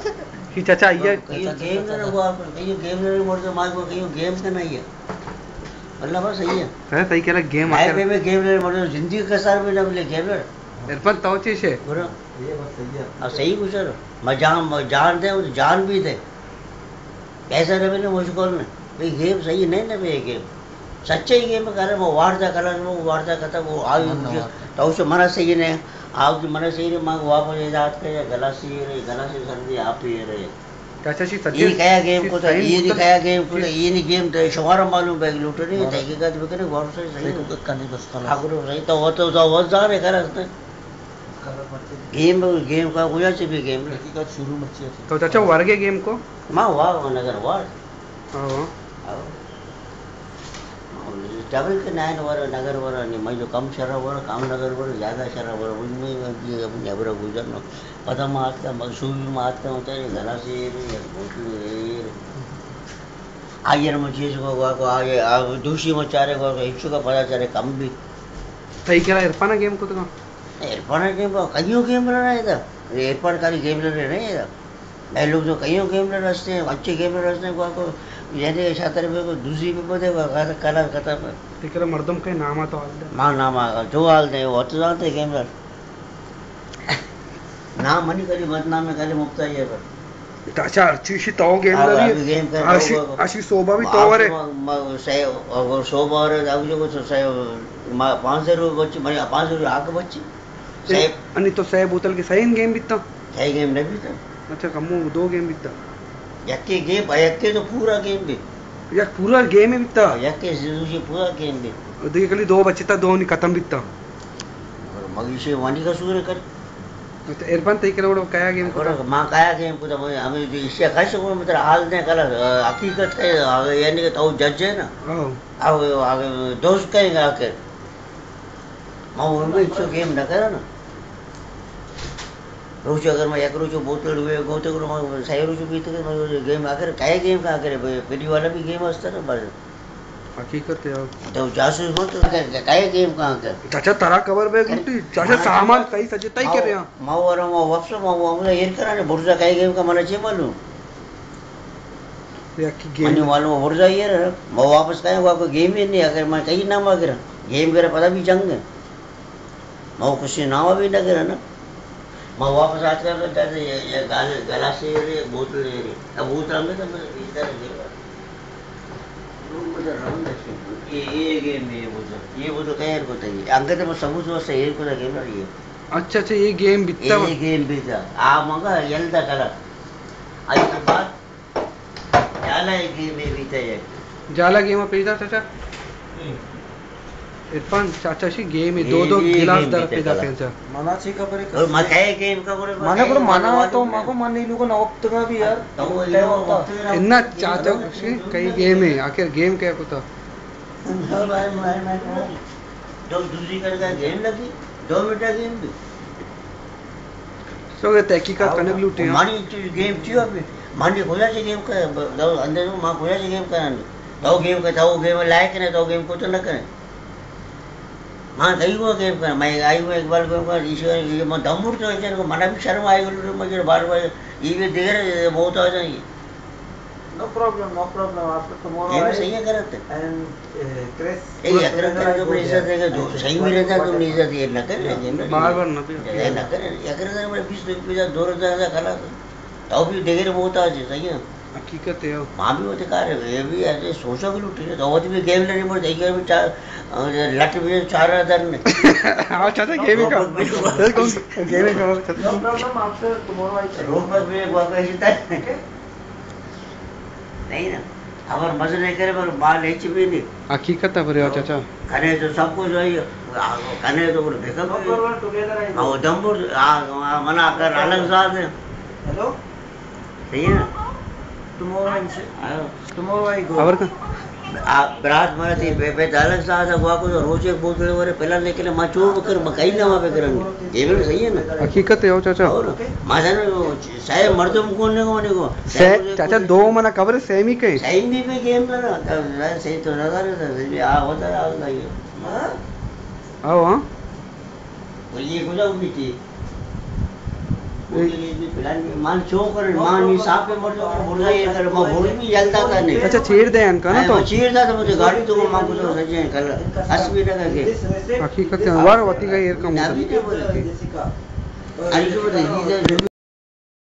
ही चाचा ये गेम ना हुआ कहीं गेम नहीं मोड़ तो मार को कहीं गेम का नहीं है। अल्लाह बस सही है। है सही केला गेम हाईवे में गेम नहीं मोड़ ज़िंदगी का सार में ना मिले गेम ना इरफान तो चीज़ है। बोलो। ये बात सही है। अब सही कुछ है। मैं जान दे और जान भी दे। पैसा न मिले मुझको में। भाई गेम सही नहीं ना भाई गेम सच्चे गेम करे वो वार्ता कलर वो वार्ता करता वो आयु तो उसे मना सही नहीं आप मना सही मांग वापस याद करे गला से ये रही गला से सर्दी आप ही रहे चाचा शी ये कया गेम को तो ये नहीं कया गेम को था ये नहीं गेम तो शुमार मालूम बैग लूट नहीं तहकीकात भी करे गौर से सही कनी बस कला ठाकुर सही तो वो तो तो वो जा रहे करे कलर गेम गेम का गुजा से भी गेम हकीकत शुरू मची तो चाचा वर्गे गेम को? माँ वाह नगर वाह। हाँ। डबल के नाइन वर नगर वर अनि मैले कम शहर वर काम नगर वर ज़्यादा शहर वर उनमें अपन एवरा गुजरनो पता मारता मशहूर मारता होता है घरा से आयर में चीज़ को को को आगे दूसरी में चारे को इच्छु का पता चले कम भी सही केला इरफान गेम को तो एयरपोर्ट गेम कईयों गेम रहा है इधर एयरपोर्ट खाली गेम रहे नहीं है मैं लोग तो कईयों गेम रस्ते हैं अच्छे गेम रस्ते हैं को यानी को दूसरी में बोले कला ठीक है। मर्दम का नाम आता है माँ नाम आगा जो हाल दे वो तो जानते गेम रह नाम मनी करी बदनाम में करी मुफ़्त है पर चाचा अच्छी शी तो गेम अशी अशी शोभा भी तो वरे सही और सौ बार अब जो कुछ सही पाँच सौ रुपये बच्ची मैं पाँच सौ रुपये आके बच्ची। सही अनि तो सह बोतल के सही गेम बिता सही गेम नहीं भी अच्छा कमो दो गेम बिता यक्के गेम यक्के तो पूरा गेम भी यार पूरा गेम है बिता यक्के दूसरी पूरा गेम भी देखिए कली दो बच्चे था दो नहीं खत्म बिता और मग इसे वाणी का सूर्य कर तो इरफान तई केला वडो कया गेम को और मां काया गेम को तो मैं हमें जो इससे कह सकूं मतलब हाल ने कल हकीकत के यानी कि तो जज है ना हां अब आगे दोस्त कहेंगे आके मैं उनमें इच्छो गेम न करे ना रोज अगर मैं एक रोज बोतल हुए गोते करो मैं सही रोज पीते मैं गेम आकर काय गेम का करे पहली वाला भी गेम असता ना बस। हकीकत है तो जासूस हो तो काय गेम का कर चाचा तारा कवर बैग लुटी चाचा सामान सही सजे तई के रहा माऊ और माऊ वापस माऊ आमुला एर करा ने बुर्जा काय गेम का मला चे मालूम? या की मनी मालूम बुर्जा एर मैं वापस काय हुआ कोई गेम ही नहीं अगर मैं कहीं नाम अगर गेम करे पता भी जंग है। मैं कुछ नाम भी न करे ना। मैं वापस आजकल रहता था ये ये गाले गला से ये रही भूत ले रही अब बोतल में तो मैं इधर ये ये गेम ये भूत ये भूत कहीं को था ये अंगे तो मैं समझ वो से ये को था गेम अच्छा अच्छा ये गेम बिता ये गेम बिता आ मगा यल्दा करा आज के बाद जाला ये गेम ये बिता ये जाला गेम पे इधर चाचा इरफान चाचा शी गेम है दो दो गिलास दर पेदा कला. पेंचा मनाची खबर आहे और मकाए गेम का बोले माने करो माना तो माको मान नहीं लोगो नवप्तगा भी यार। तो इन्ना चाचा शी कई गेम है आखिर गेम क्या को था दो दूसरी करके गेम लगी दो मिनट गेम भी। सो ये तहकीकात कनक लूटी हाँ। मानी गेम थियो अभी मानी खोला से गेम का अंदर माँ खोला से गेम का तो गेम का तो गेम लायक नहीं तो गेम को तो न करे। माँ को का हूँ एक बार गेम का ईश्वर ये मैं दमुर तो जन को मना भी शर्म आई गेलो मुझे बार बार ये भी देर बहुत आ जाए नो प्रॉब्लम नो प्रॉब्लम आपको टुमारो ये भी सही है करते एंड क्रेस ए अगर कर जो इज़्ज़त देगा जो सही भी रहता तो अपनी इज़्ज़त ये न कर बार बार न ये कर अगर अगर 20 रुपए दो हज़ार खला तो भी देर बहुत आ जाए सही है। हकीकत है। माँ भी होते कार्य ये भी ऐसे सोचो भी लुटी तो वो भी गेम लेने पड़े देखिए भी चार लट भी चार हज़ार ने हाँ चाचा गेम का गेम का प्रॉब्लम आपसे टुमारो आई रोड पर भी एक वाक़ा सीता नहीं ना अगर मज़े नहीं करे पर माल हिच भी नहीं। हकीकत है पर चाचा। कने तो सब कुछ वही कने तो वो टुगेदर आई और दमपुर मना कर अलग साथ है। हेलो सही है ना? का रात में थी बे बे अलग साथ है वो को रोज एक बोतल वाले पहला निकले मैं चो कर मकाई ना वहाँ पे करेंगे। ये भी सही है ना? हकीकत है चाचा। और माझा ना साहेब मर्दम कोण ने कोण को? चाचा दो मना है सेमी के साइन भी पे गेम ना ना सही तो नज़र है आ होता है आ नहीं आओ हाँ। और ये गुजा भी थी मान छो करे मान ही सापे मरजो भूल गई कर माँ भूल भी जलता था नहीं अच्छा छेड़ दे इनका ना तो? छेड़ था तो मुझे गाड़ी तो माँ को तो सजे कल हस्बी लगा के। हकीकत वार वती का इरकम ना भी तो बोले Jessica. अरे तो बोले